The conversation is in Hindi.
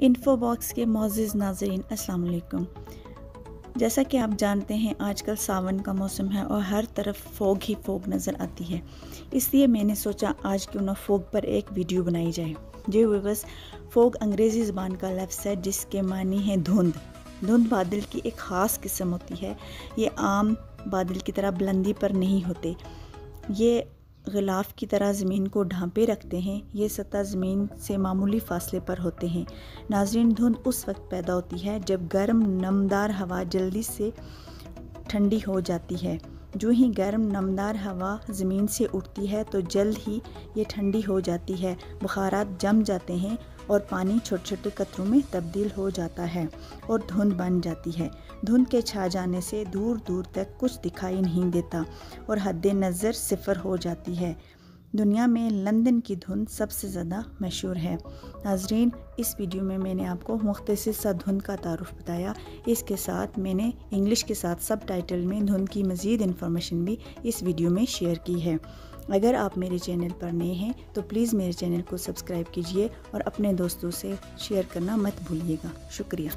इन्फो बॉक्स के मोज़ नाजरीन, अस्सलाम वालेकुम। जैसा कि आप जानते हैं, आजकल सावन का मौसम है और हर तरफ़ फोग ही फोग नज़र आती है। इसलिए मैंने सोचा आज क्यों ना फोग पर एक वीडियो बनाई जाए, जी बस फोग अंग्रेज़ी ज़बान का लफ्ज़ है, जिसके मानी है धुंध। धुंध बादल की एक ख़ास किस्म होती है। ये आम बादल की तरह बुलंदी पर नहीं होते। ये गिलाफ की तरह ज़मीन को ढांपे रखते हैं। ये सतह ज़मीन से मामूली फासले पर होते हैं। नाजरीन, धुंध उस वक्त पैदा होती है जब गर्म, नमदार हवा जल्दी से ठंडी हो जाती है। जो ही गर्म नमदार हवा ज़मीन से उठती है तो जल्द ही ये ठंडी हो जाती है। बुखारात जम जाते हैं और पानी छोटे छोटे कतरों में तब्दील हो जाता है और धुंध बन जाती है। धुंध के छा जाने से दूर दूर तक कुछ दिखाई नहीं देता और हद नज़र सिफर हो जाती है। दुनिया में लंदन की धुन सबसे ज़्यादा मशहूर है। नाजरीन, इस वीडियो में मैंने आपको मुख्तर सा धुन का तारफ़ बताया। इसके साथ मैंने इंग्लिश के साथ सब टाइटल में धुन की मज़ीद इन्फॉर्मेशन भी इस वीडियो में शेयर की है। अगर आप मेरे चैनल पर नए हैं तो प्लीज़ मेरे चैनल को सब्सक्राइब कीजिए और अपने दोस्तों से शेयर करना मत भूलिएगा। शुक्रिया।